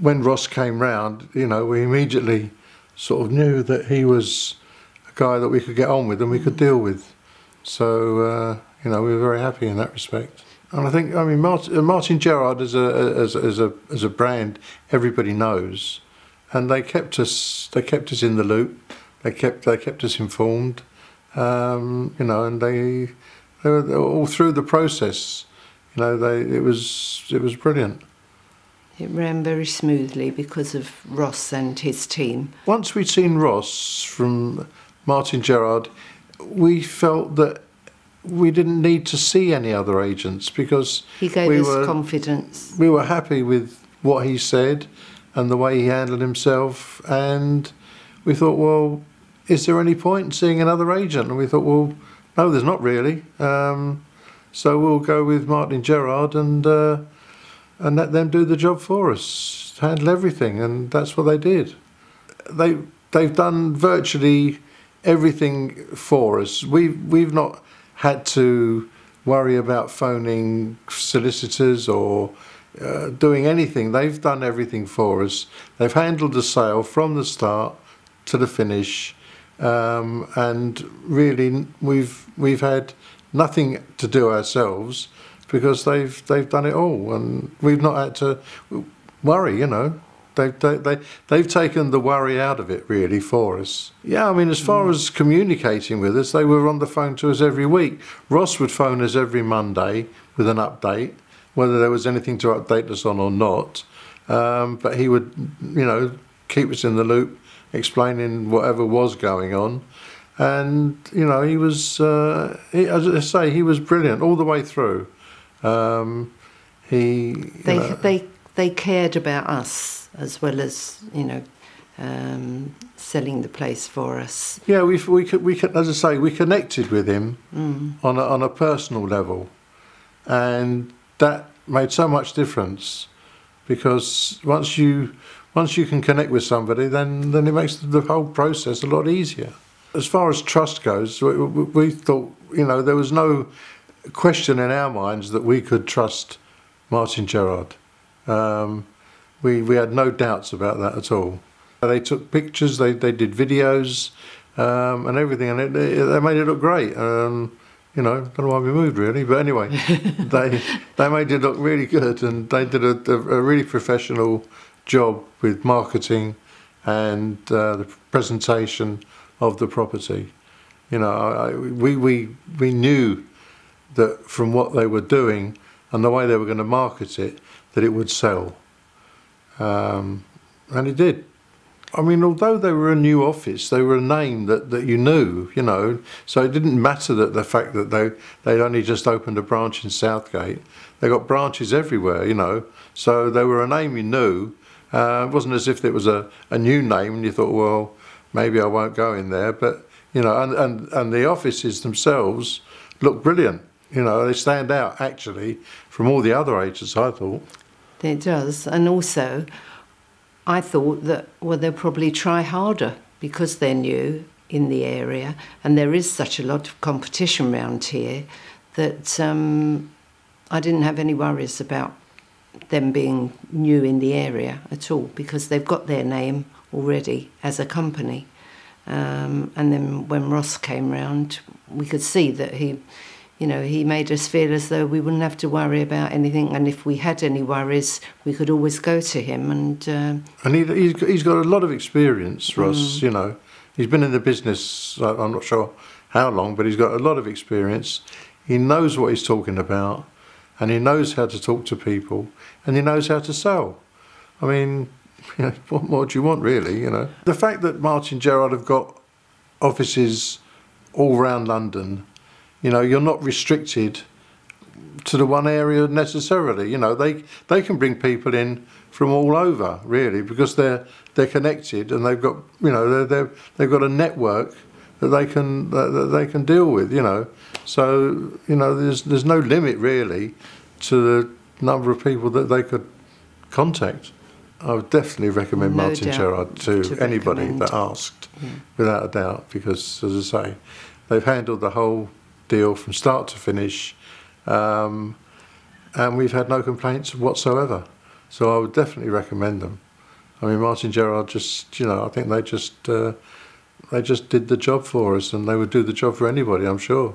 When Ross came round, you know, we immediately sort of knew that he was a guy that we could get on with and we could deal with. So, uh, you know, we were very happy in that respect. And I think, I mean, Martyn, uh, Martyn Gerrard as a, as, as a as a brand, everybody knows, and they kept us they kept us in the loop. They kept they kept us informed, um, you know, and they they were all through the process. You know, they it was it was brilliant. It ran very smoothly because of Ross and his team. Once we'd seen Ross from Martyn Gerrard, we felt that we didn't need to see any other agents because He gave we us were confidence. we were happy with what he said and the way he handled himself and we thought well is there any point in seeing another agent and we thought well no there's not really um, so we'll go with Martyn Gerrard and uh, and let them do the job for us handle everything and that's what they did they they've done virtually everything for us we've we've not had to worry about phoning solicitors or uh, doing anything. They've done everything for us. They've handled the sale from the start to the finish, um, and really we've we've had nothing to do ourselves because they've they've done it all, and we've not had to worry. You know, they've they, they they've taken the worry out of it really for us. Yeah, I mean, as far as communicating with us, they were on the phone to us every week. Ross would phone us every Monday with an update whether there was anything to update us on or not. Um, but he would, you know, keep us in the loop, explaining whatever was going on. And you know, he was, uh, he, as I say, he was brilliant all the way through. Um, he, They know, they they cared about us as well as you know um, selling the place for us. yeah, we we we as I say, we connected with him Mm. on a, on a personal level, and that made so much difference because once you once you can connect with somebody, then then it makes the whole process a lot easier. As far as trust goes, we, we we thought you know there was no question in our minds that we could trust Martyn Gerrard. Um, we we had no doubts about that at all. They took pictures, they they did videos, um, and everything, and it, it, they made it look great. Um, you know, don't know why we moved really, but anyway, they they made it look really good, and they did a, a, a really professional job with marketing and uh, the presentation of the property. You know, I, I, we we we knew that from what they were doing and the way they were going to market it, that it would sell, um, and it did. I mean, although they were a new office, they were a name that, that you knew, you know. So it didn't matter that the fact that they they'd only just opened a branch in Southgate. They got branches everywhere, you know. So they were a name you knew. Uh, it wasn't as if it was a, a new name and you thought, well, maybe I won't go in there. But you know, and, and, and the offices themselves looked brilliant. You know, they stand out actually from all the other agents. I thought. It does, and also, I thought that well they'll probably try harder because they're new in the area, and there is such a lot of competition around here that um, I didn't have any worries about them being new in the area at all because they've got their name already as a company. Um, and then when Ross came round, we could see that he, you know, he made us feel as though we wouldn't have to worry about anything. And if we had any worries, we could always go to him. And uh, And he, he's, he's got a lot of experience, Ross. You know, he's been in the business. I'm not sure how long, but he's got a lot of experience. He knows what he's talking about, and he knows how to talk to people, and he knows how to sell. I mean, you know, what more do you want, really? You know, the fact that Martyn Gerrard have got offices all around London, you know, you're not restricted to the one area necessarily. You know, they they can bring people in from all over really because they're they're connected and they've got you know they're, they're they've got a network that they can that, they can deal with. You know, so you know there's there's no limit really to the number of people that they could contact. I would definitely recommend No Martyn Gerrard to, to anybody recommend. that asked, without a doubt, because as I say, they've handled the whole deal from start to finish, um, and we've had no complaints whatsoever. So I would definitely recommend them. I mean, Martyn Gerrard just, you know, I think they just uh, they just did the job for us, and they would do the job for anybody. I'm sure.